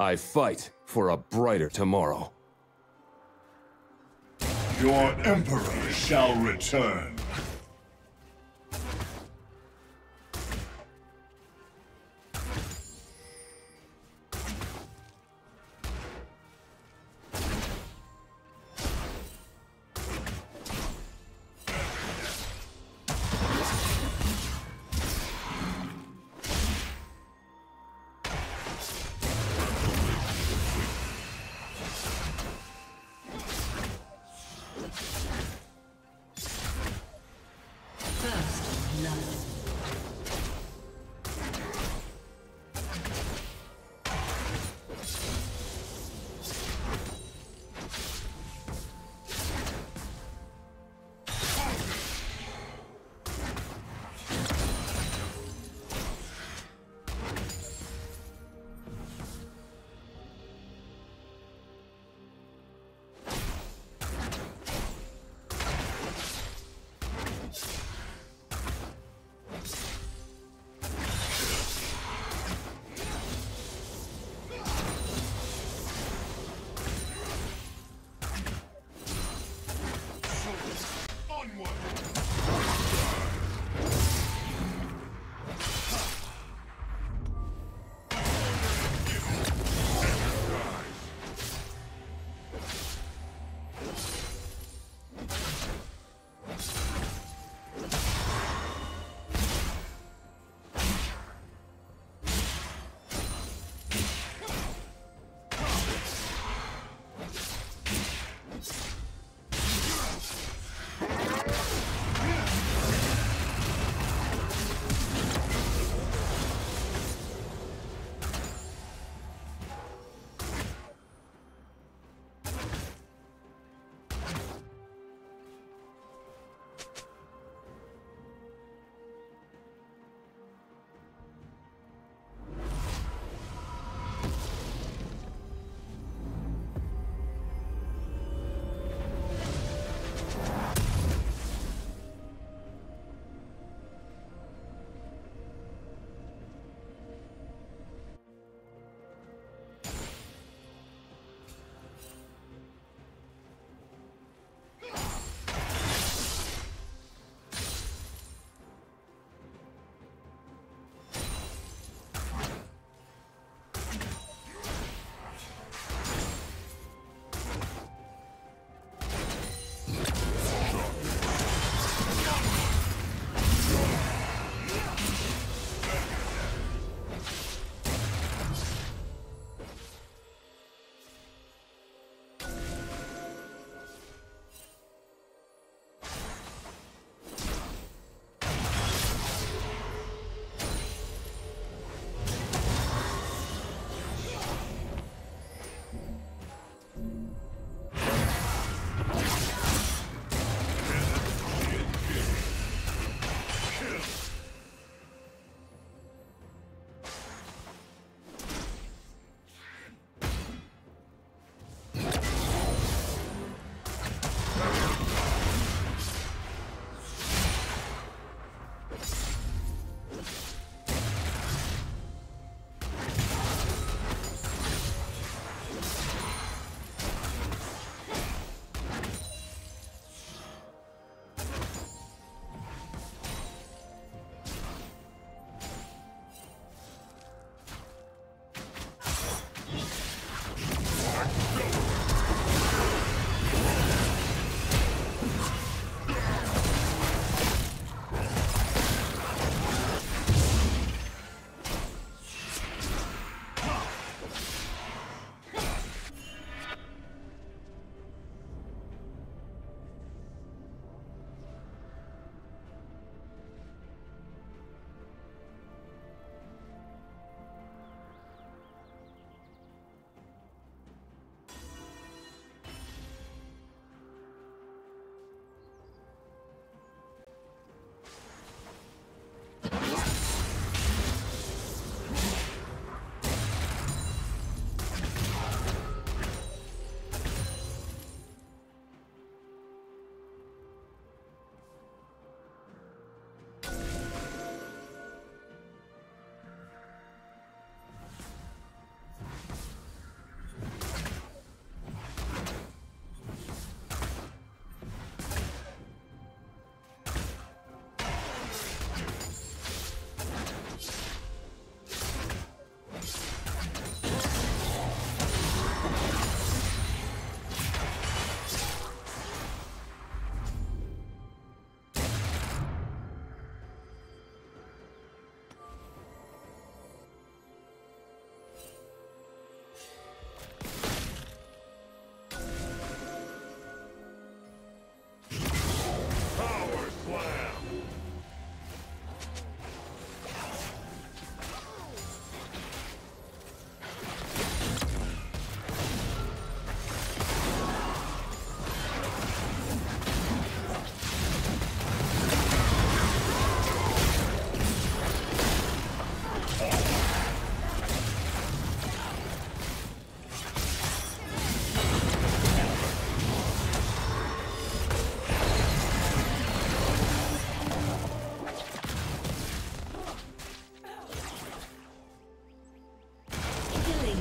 I fight for a brighter tomorrow. Your Emperor shall return.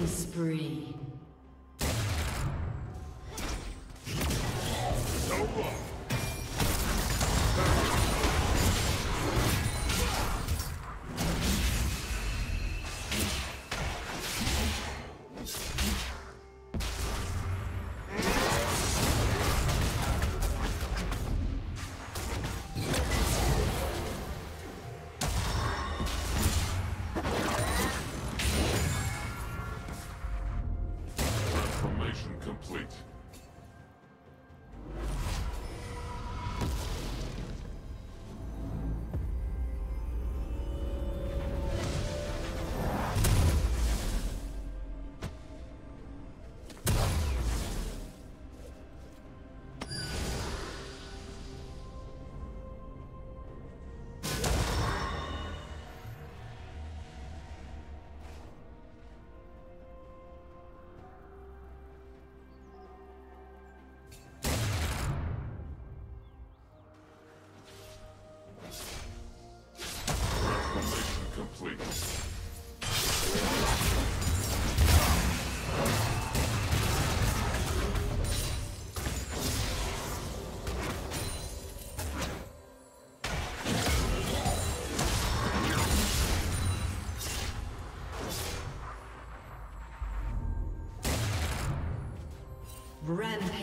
Spree.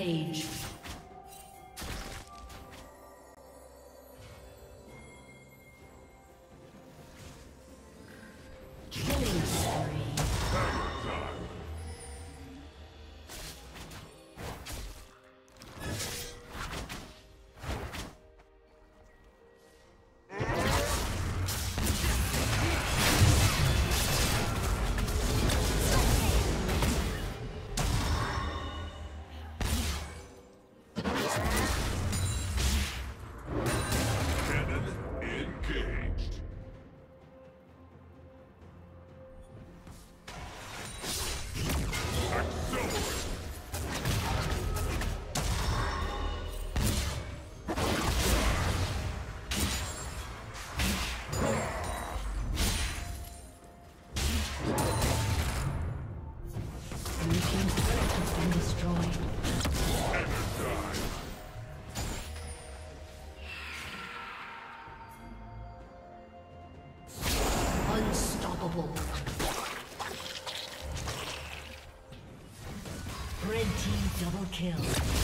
Rampage. Double kill.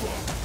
Godlike.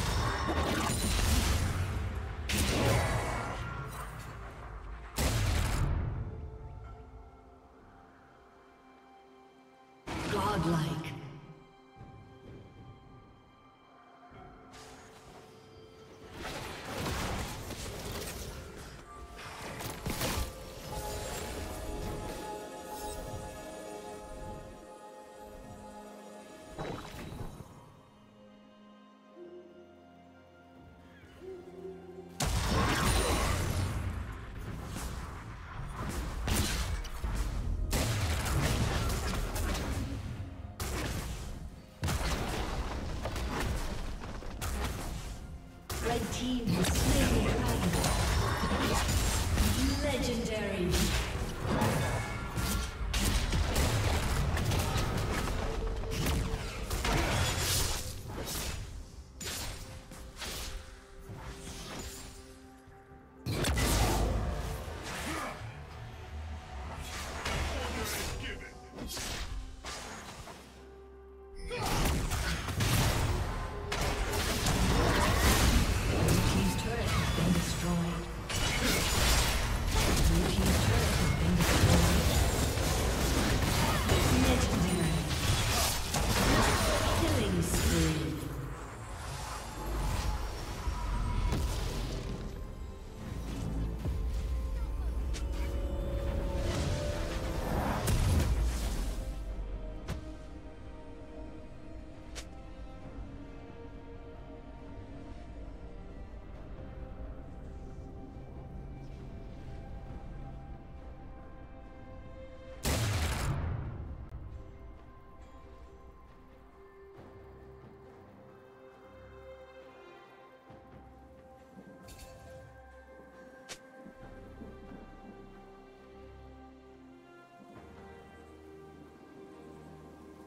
Team has slain the dragon. Legendary.